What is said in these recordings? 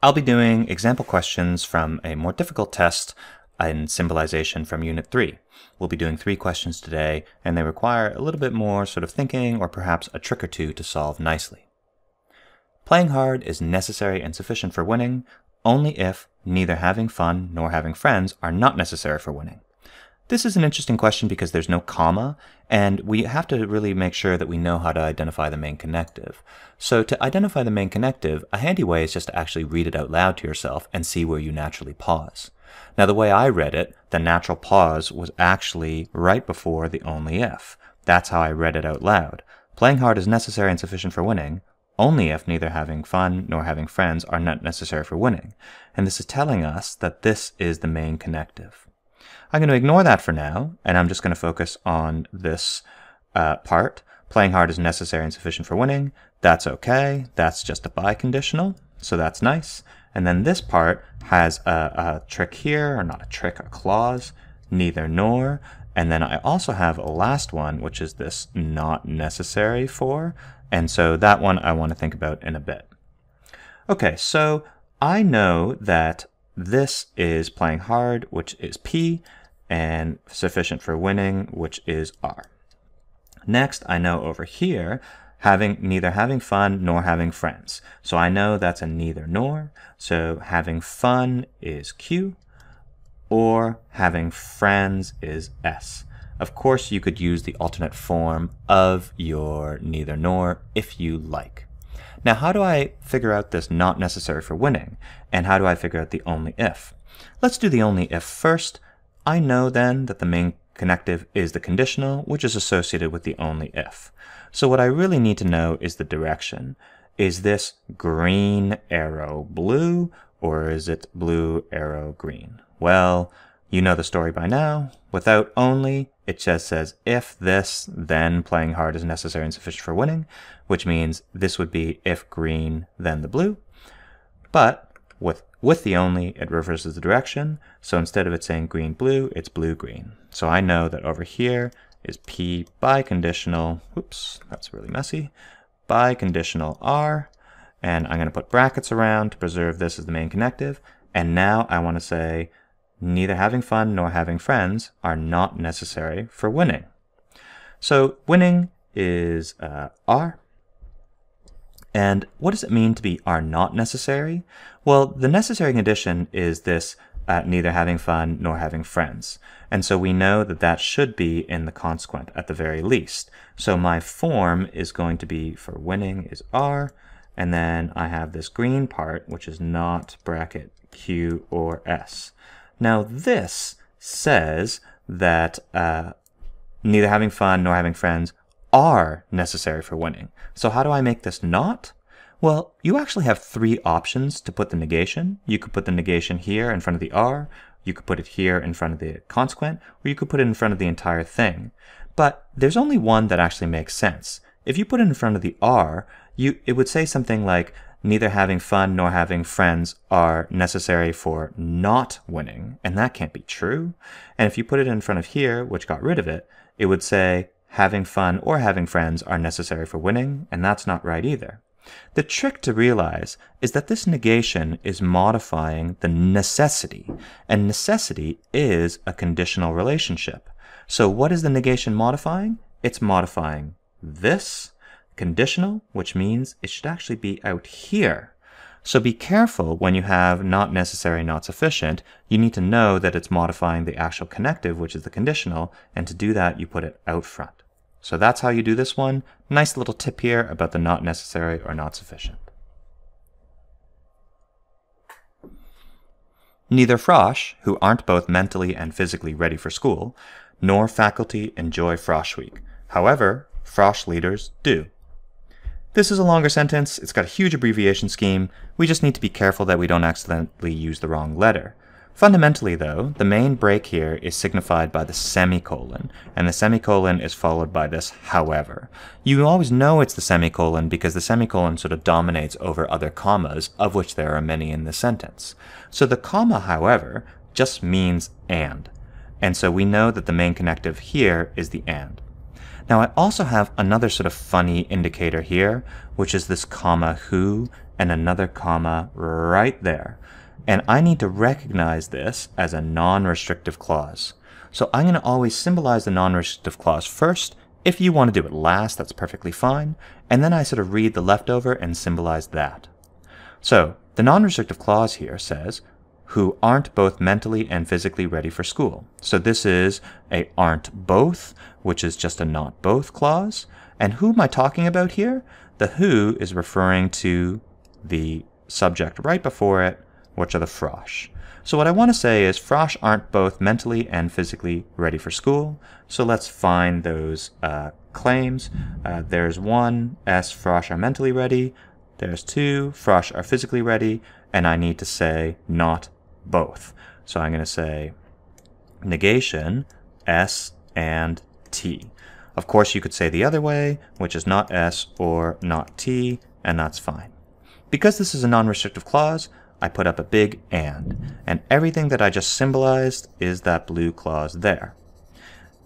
I'll be doing example questions from a more difficult test in symbolization from Unit 3. We'll be doing three questions today, and they require a little bit more sort of thinking or perhaps a trick or two to solve nicely. Playing hard is necessary and sufficient for winning only if neither having fun nor having friends are not necessary for winning. This is an interesting question because there's no comma, and we have to really make sure that we know how to identify the main connective. So to identify the main connective, a handy way is just to actually read it out loud to yourself and see where you naturally pause. Now the way I read it, the natural pause was actually right before the only if. That's how I read it out loud. Playing hard is necessary and sufficient for winning, only if neither having fun nor having friends are not necessary for winning. And this is telling us that this is the main connective. I'm going to ignore that for now, and I'm just going to focus on this uh, part. Playing hard is necessary and sufficient for winning. That's okay. That's just a biconditional, so that's nice. And then this part has a, a trick here, or not a trick, a clause, neither nor. And then I also have a last one, which is this not necessary for. And so that one I want to think about in a bit. Okay, so I know that this is playing hard, which is P, and sufficient for winning, which is R. Next, I know over here, having neither having fun nor having friends. So I know that's a neither nor. So having fun is Q, or having friends is S. Of course, you could use the alternate form of your neither nor if you like. Now, how do I figure out this not necessary for winning? And how do I figure out the only if? Let's do the only if first. I know then that the main connective is the conditional, which is associated with the only if. So what I really need to know is the direction. Is this green arrow blue, or is it blue arrow green? Well, you know the story by now. Without only, it just says if this, then playing hard is necessary and sufficient for winning, which means this would be if green, then the blue. But with, with the only, it reverses the direction. So instead of it saying green, blue, it's blue, green. So I know that over here is P biconditional, oops, that's really messy, biconditional R, and I'm going to put brackets around to preserve this as the main connective. And now I want to say neither having fun nor having friends are not necessary for winning. So winning is uh, R, and what does it mean to be are not necessary? Well, the necessary condition is this uh, neither having fun nor having friends. And so we know that that should be in the consequent at the very least. So my form is going to be for winning is R, and then I have this green part, which is not bracket Q or S. Now this says that uh, neither having fun nor having friends are necessary for winning. So how do I make this not? Well, you actually have three options to put the negation. You could put the negation here in front of the R, you could put it here in front of the consequent, or you could put it in front of the entire thing. But there's only one that actually makes sense. If you put it in front of the R, you, it would say something like, neither having fun nor having friends are necessary for not winning, and that can't be true. And if you put it in front of here, which got rid of it, it would say having fun or having friends are necessary for winning, and that's not right either. The trick to realize is that this negation is modifying the necessity, and necessity is a conditional relationship. So what is the negation modifying? It's modifying this conditional, which means it should actually be out here. So be careful when you have not necessary, not sufficient. You need to know that it's modifying the actual connective, which is the conditional, and to do that, you put it out front. So that's how you do this one. Nice little tip here about the not necessary or not sufficient. Neither Frosh, who aren't both mentally and physically ready for school, nor faculty enjoy Frosh Week. However, Frosh leaders do. This is a longer sentence, it's got a huge abbreviation scheme, we just need to be careful that we don't accidentally use the wrong letter. Fundamentally though, the main break here is signified by the semicolon, and the semicolon is followed by this however. You always know it's the semicolon because the semicolon sort of dominates over other commas, of which there are many in the sentence. So the comma however just means and. And so we know that the main connective here is the and. Now I also have another sort of funny indicator here, which is this comma who and another comma right there. And I need to recognize this as a non-restrictive clause. So I'm going to always symbolize the non-restrictive clause first. If you want to do it last, that's perfectly fine. And then I sort of read the leftover and symbolize that. So the non-restrictive clause here says, who aren't both mentally and physically ready for school. So this is a aren't both, which is just a not both clause. And who am I talking about here? The who is referring to the subject right before it, which are the frosh. So what I want to say is frosh aren't both mentally and physically ready for school. So let's find those uh, claims. Uh, there's one, S, frosh are mentally ready. There's two, frosh are physically ready. And I need to say not both. So I'm going to say negation, S and T. Of course, you could say the other way, which is not S or not T, and that's fine. Because this is a non-restrictive clause, I put up a big AND, and everything that I just symbolized is that blue clause there.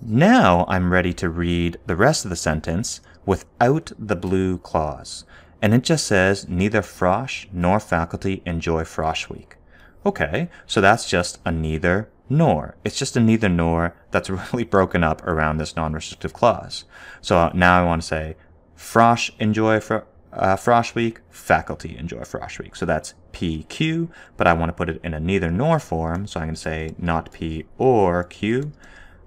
Now I'm ready to read the rest of the sentence without the blue clause, and it just says neither Frosh nor faculty enjoy Frosh Week. Okay, so that's just a neither nor. It's just a neither nor that's really broken up around this non-restrictive clause. So now I want to say Frosh enjoy fr uh, Frosh Week, faculty enjoy Frosh Week. So that's PQ, but I want to put it in a neither nor form, so I'm going to say not P or Q.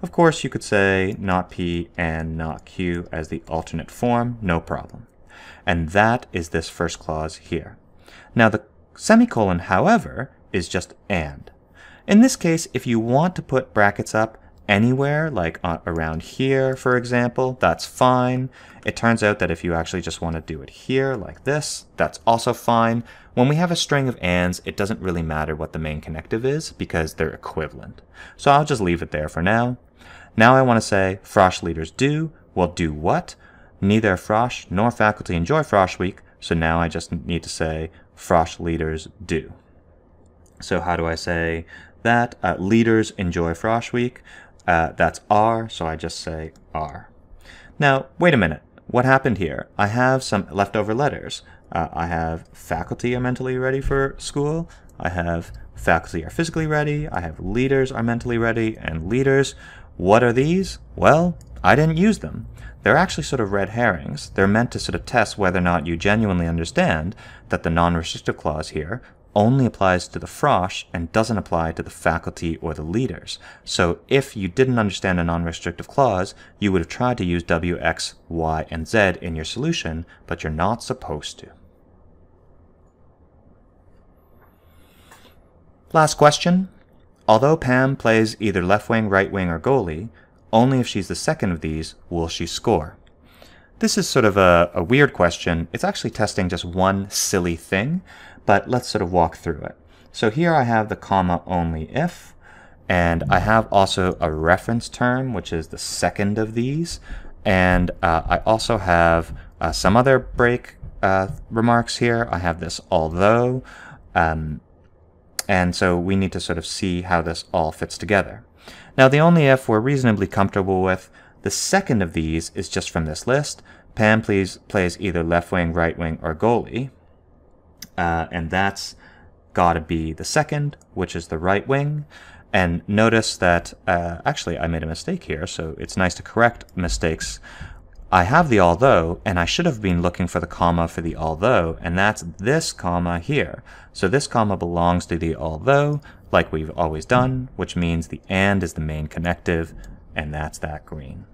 Of course, you could say not P and not Q as the alternate form, no problem. And that is this first clause here. Now the semicolon, however, is just and. In this case, if you want to put brackets up, anywhere, like around here, for example, that's fine. It turns out that if you actually just want to do it here, like this, that's also fine. When we have a string of ands, it doesn't really matter what the main connective is because they're equivalent. So I'll just leave it there for now. Now I want to say Frosh leaders do. Well, do what? Neither Frosh nor faculty enjoy Frosh Week, so now I just need to say Frosh leaders do. So how do I say that? Uh, leaders enjoy Frosh Week. Uh, that's R, so I just say R. Now, wait a minute. What happened here? I have some leftover letters. Uh, I have faculty are mentally ready for school. I have faculty are physically ready. I have leaders are mentally ready and leaders. What are these? Well, I didn't use them. They're actually sort of red herrings. They're meant to sort of test whether or not you genuinely understand that the non-restrictive clause here only applies to the frosh and doesn't apply to the faculty or the leaders. So if you didn't understand a non-restrictive clause, you would have tried to use W, X, Y, and Z in your solution, but you're not supposed to. Last question. Although Pam plays either left wing, right wing, or goalie, only if she's the second of these will she score. This is sort of a, a weird question. It's actually testing just one silly thing, but let's sort of walk through it. So here I have the comma only if, and I have also a reference term, which is the second of these. And uh, I also have uh, some other break uh, remarks here. I have this although, um, and so we need to sort of see how this all fits together. Now the only if we're reasonably comfortable with. The second of these is just from this list. Pam please plays either left wing, right wing, or goalie uh, and that's got to be the second, which is the right wing. And notice that, uh, actually, I made a mistake here, so it's nice to correct mistakes. I have the although, and I should have been looking for the comma for the although, and that's this comma here. So this comma belongs to the although, like we've always done, which means the and is the main connective, and that's that green.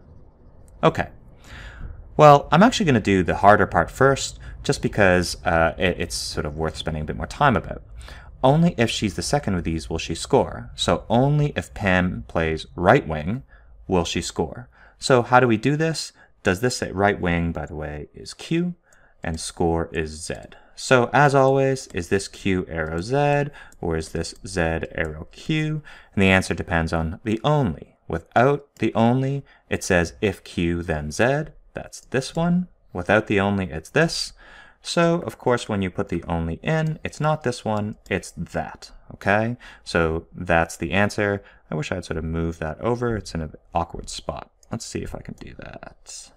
Okay. Well, I'm actually going to do the harder part first, just because uh, it, it's sort of worth spending a bit more time about. Only if she's the second of these will she score. So only if Pam plays right wing will she score. So how do we do this? Does this say right wing, by the way, is Q, and score is Z. So as always, is this Q arrow Z, or is this Z arrow Q? And the answer depends on the only. Without the only, it says if Q, then Z. That's this one. Without the only, it's this. So, of course, when you put the only in, it's not this one, it's that, okay? So that's the answer. I wish I'd sort of move that over. It's in an awkward spot. Let's see if I can do that.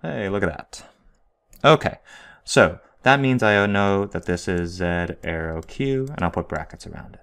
Hey, look at that. Okay, So that means I know that this is Z arrow Q, and I'll put brackets around it.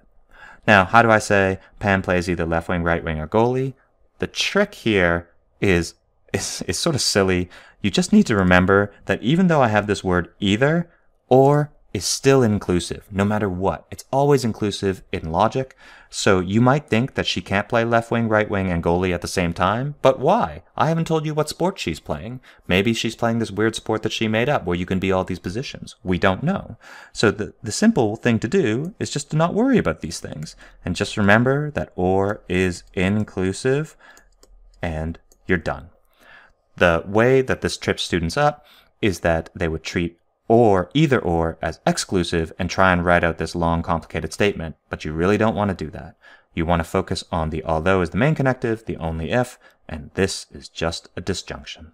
Now, how do I say Pam plays either left wing, right wing, or goalie? The trick here is, is, is sort of silly. You just need to remember that even though I have this word either, or is still inclusive, no matter what. It's always inclusive in logic. So you might think that she can't play left wing, right wing, and goalie at the same time, but why? I haven't told you what sport she's playing. Maybe she's playing this weird sport that she made up where you can be all these positions. We don't know. So the, the simple thing to do is just to not worry about these things and just remember that or is inclusive and you're done. The way that this trips students up is that they would treat or either or as exclusive and try and write out this long complicated statement, but you really don't want to do that. You want to focus on the although is the main connective, the only if, and this is just a disjunction.